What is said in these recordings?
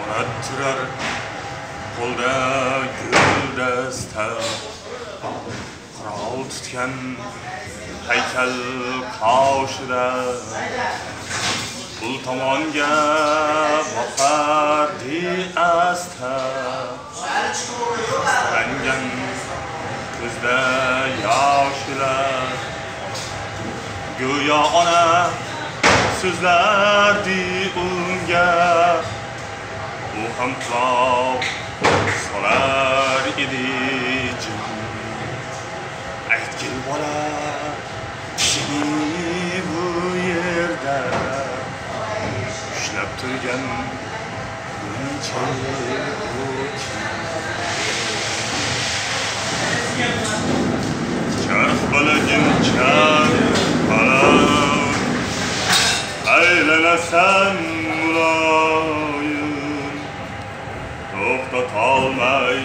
ona turar qo'lda guldasta qurol tutgan haykal qoshida pul tomonga boqardi asta xastalangan ko'zda yoshlar go'yo ona so'zlardi unga u ham quloq solar edi jim aytgin bola seni bu yerda ushlab turgan charx balagin charx balag aylanasan to'xtatolmay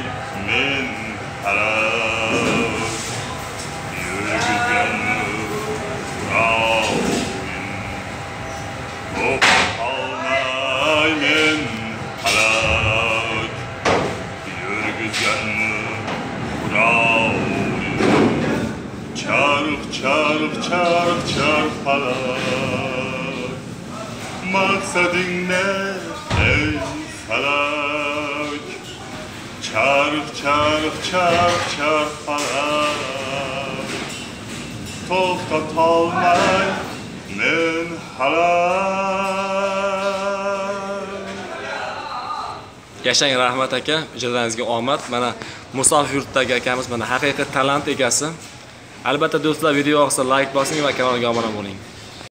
men halok yurgizganni uroyim to'xtatolmay men halok yurgizganni uroyim charx charx charx charx falak maqsading ne ey falak charx charx charx charx falak to'xtatolmay men halak yashang rahmat aka ijodangizga omad. Mana musof yurtdagi akamiz mana haqiqiy talant egasi. Albatta do'stlar video yoqsa like bosing va kanalga obuna bo'ling.